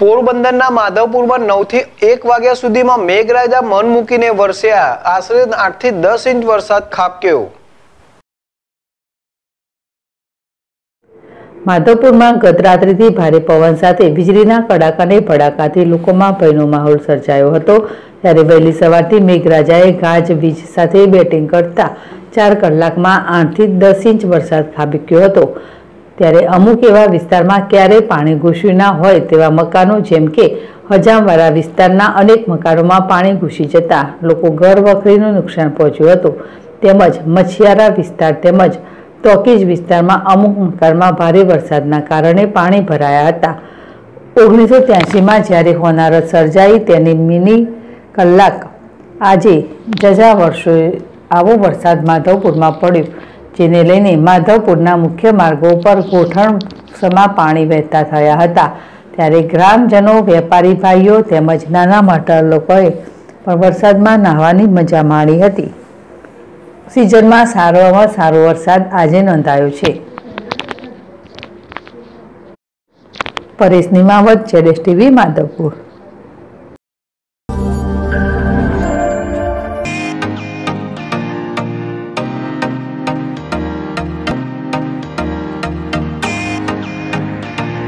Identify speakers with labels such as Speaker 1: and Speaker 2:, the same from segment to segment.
Speaker 1: પોરબંદરના માધવપુરમાં નવથી એક વાગ્યા સુધીમાં મેઘરાજા મન મૂકીને વરસ્યા. આશરે આઠથી દસ ઇંચ વરસાદ ખાબક્યો.
Speaker 2: માધવપુરમાં ગત રાત્રિથી ભારે પવન સાથે વીજળીના કડાકાને ભડાકાથી લોકોમાં ભયનો માહોલ સર્જાયો હતો. ત્યારે વહેલી સવારથી મેઘરાજાએ ગાજ વીજ સાથે બેટિંગ કરતા ચાર કલાકમાં આઠથી દસ ઇંચ વરસાદ ખાબક્યો હતો. ત્યારે અમુક એવા વિસ્તારમાં ક્યારેય પાણી ઘૂસ્યું ના હોય તેવા મકાનો, જેમ કે હજામવાળા વિસ્તારના અનેક મકાનોમાં પાણી ઘૂસી જતા લોકો ઘર વખરીનું નુકસાન પહોંચ્યું હતું. તેમજ મછિયારા વિસ્તાર તેમજ ટોકીજ વિસ્તારમાં અમુક મકાનમાં ભારે વરસાદના કારણે પાણી ભરાયા હતા. ઓગણીસો ત્યાસીમાં જ્યારે હોનારત સર્જાઈ, તેની મિની કલાક આજે જજા વર્ષોએ આવો વરસાદ માધવપુરમાં પડ્યો. જેને લઈને માધવપુરના મુખ્ય માર્ગો પર ગોઠણ સમા પાણી વહેતા થયા હતા. ત્યારે ગ્રામજનો, વેપારી ભાઈઓ તેમજ નાના મોટા લોકોએ પણ વરસાદમાં નાહવાની મજા માણી હતી. સિઝનમાં સારોમાં સારો વરસાદ આજે નોંધાયો છે. પરેશ નિમાવત જેડેશ ટીવી, માધવપુર.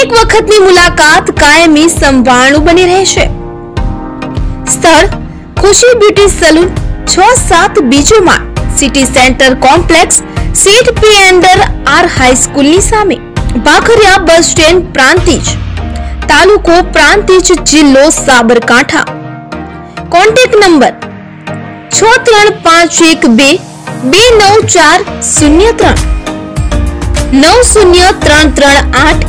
Speaker 3: એક વખતની મુલાકાત કાયમી સંભાળનું બની રહેશે. સ્થળ, ખુશી બ્યુટી સલૂન, છ સાત બીજો માળ સિટી સેન્ટર કોમ્પ્લેક્સ, સીટ પી એન્ડર આર હાઈસ્કૂલની સામે. Bhakhariya bus stand Prantij. તાલુકો પ્રાંતિજ જિલ્લો સાબરકાંઠા. કોન્ટેક્ટ નંબર છ ત્રણ પાંચ એક બે બે નવ ચાર શૂન્ય ત્રણ. નવ શૂન્ય ત્રણ ત્રણ આઠ